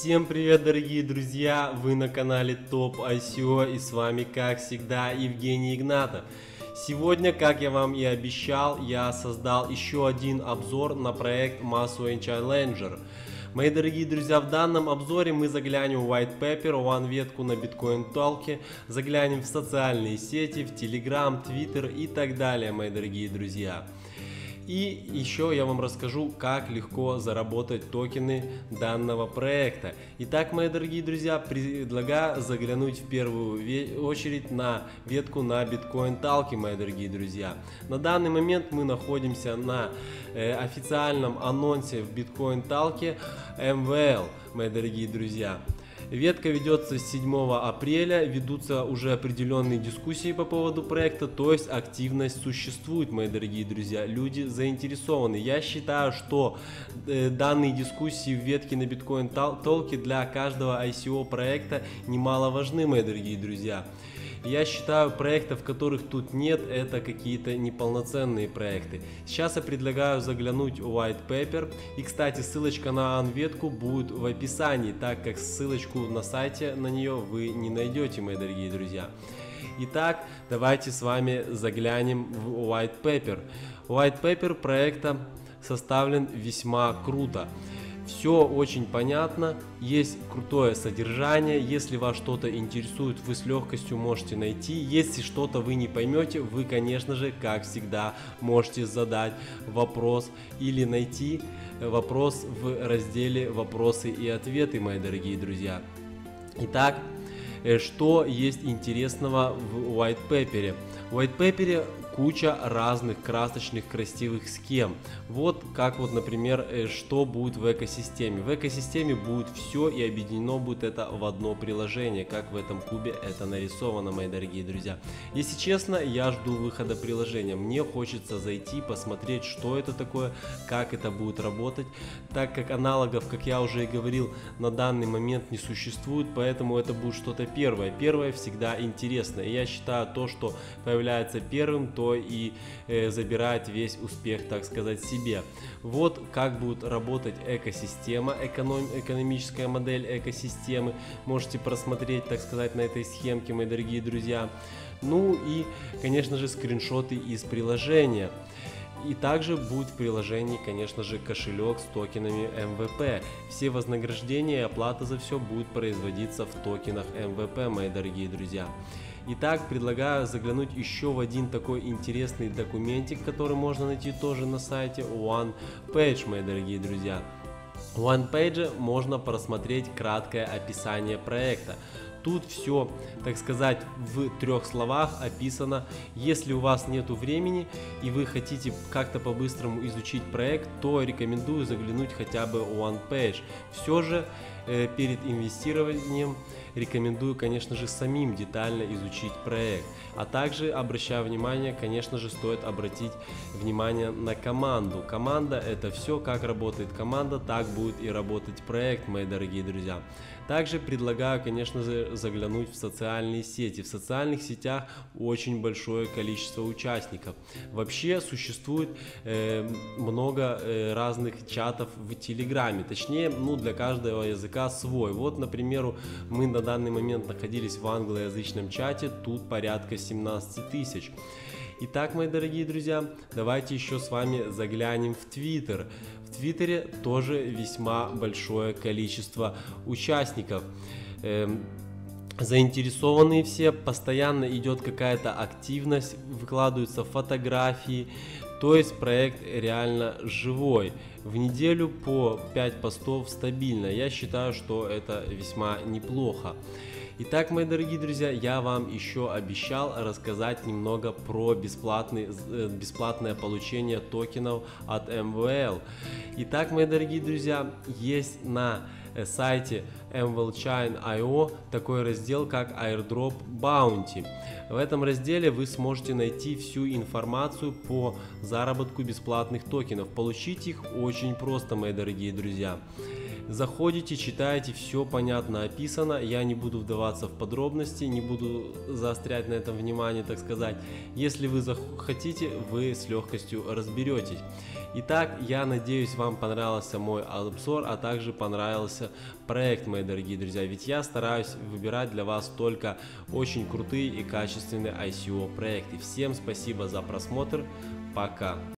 Всем привет, дорогие друзья! Вы на канале Топ ICO и с вами, как всегда, Евгений Игнатов. Сегодня, как я вам и обещал, я создал еще один обзор на проект Massway Challenger. Мои дорогие друзья, в данном обзоре мы заглянем в White Paper, One ветку на Bitcoin Talk, заглянем в социальные сети, в Telegram, Twitter и так далее, мои дорогие друзья. И еще я вам расскажу, как легко заработать токены данного проекта. Итак, мои дорогие друзья, предлагаю заглянуть в первую очередь на ветку на биткоин талки, мои дорогие друзья. На данный момент мы находимся на э, официальном анонсе в биткоин талке MVL, мои дорогие друзья. Ветка ведется с 7 апреля, ведутся уже определенные дискуссии по поводу проекта, то есть активность существует, мои дорогие друзья, люди заинтересованы. Я считаю, что э, данные дискуссии в ветке на биткоин толке для каждого ICO проекта немало важны, мои дорогие друзья. Я считаю, проектов, которых тут нет, это какие-то неполноценные проекты. Сейчас я предлагаю заглянуть в White Paper. И, кстати, ссылочка на анветку будет в описании, так как ссылочку на сайте на нее вы не найдете, мои дорогие друзья. Итак, давайте с вами заглянем в White Paper. White Paper проекта составлен весьма круто. Все очень понятно, есть крутое содержание, если вас что-то интересует, вы с легкостью можете найти. Если что-то вы не поймете, вы, конечно же, как всегда, можете задать вопрос или найти вопрос в разделе «Вопросы и ответы», мои дорогие друзья. Итак, э, что есть интересного в White Paper? В White Paper куча разных красочных красивых схем. Вот как вот, например, э, что будет в экосистеме. В экосистеме будет все и объединено будет это в одно приложение, как в этом кубе это нарисовано, мои дорогие друзья. Если честно, я жду выхода приложения. Мне хочется зайти, посмотреть, что это такое, как это будет работать, так как аналогов, как я уже и говорил, на данный момент не существует, поэтому это будет что-то первое. Первое всегда интересно. И я считаю то, что появляется первым, то и э, забирает весь успех, так сказать, себе. Вот как будет работать экосистема, эконом, экономическая модель экосистемы. Можете просмотреть, так сказать, на этой схемке, мои дорогие друзья. Ну и, конечно же, скриншоты из приложения. И также будет в приложении, конечно же, кошелек с токенами MVL. Все вознаграждения и оплата за все будет производиться в токенах MVL, мои дорогие друзья. Итак, предлагаю заглянуть еще в один такой интересный документик, который можно найти тоже на сайте OnePage, мои дорогие друзья. В OnePage можно просмотреть краткое описание проекта. Тут все, так сказать, в трех словах описано. Если у вас нет времени и вы хотите как-то по-быстрому изучить проект, то рекомендую заглянуть хотя бы в OnePage. Все же перед инвестированием рекомендую, конечно же, самим детально изучить проект. А также, обращая внимание, конечно же, стоит обратить внимание на команду. Команда это все, как работает команда, так будет и работать проект, мои дорогие друзья. Также предлагаю, конечно же, заглянуть в социальные сети. В социальных сетях очень большое количество участников. Вообще существует э, много э, разных чатов в Телеграме. Точнее, ну для каждого языка свой. Вот, например, мы на данный момент находились в англоязычном чате, тут порядка 17 тысяч. Итак, мои дорогие друзья, давайте еще с вами заглянем в Твиттер. В Твиттере тоже весьма большое количество участников. Эм, заинтересованные все, постоянно идет какая-то активность, выкладываются фотографии, то есть проект реально живой. В неделю по 5 постов стабильно. Я считаю, что это весьма неплохо. Итак, мои дорогие друзья, я вам еще обещал рассказать немного про бесплатный, э, бесплатное получение токенов от MVL. Итак, мои дорогие друзья, есть на сайте MVLchain.io такой раздел, как Airdrop Bounty. В этом разделе вы сможете найти всю информацию по заработку бесплатных токенов. Получить их очень просто, мои дорогие друзья. Заходите, читайте, все понятно описано. Я не буду вдаваться в подробности, не буду заострять на этом внимание, так сказать. Если вы захотите, вы с легкостью разберетесь. Итак, я надеюсь, вам понравился мой обзор, а также понравился проект, мои дорогие друзья. Ведь я стараюсь выбирать для вас только очень крутые и качественные ICO проекты. Всем спасибо за просмотр. Пока.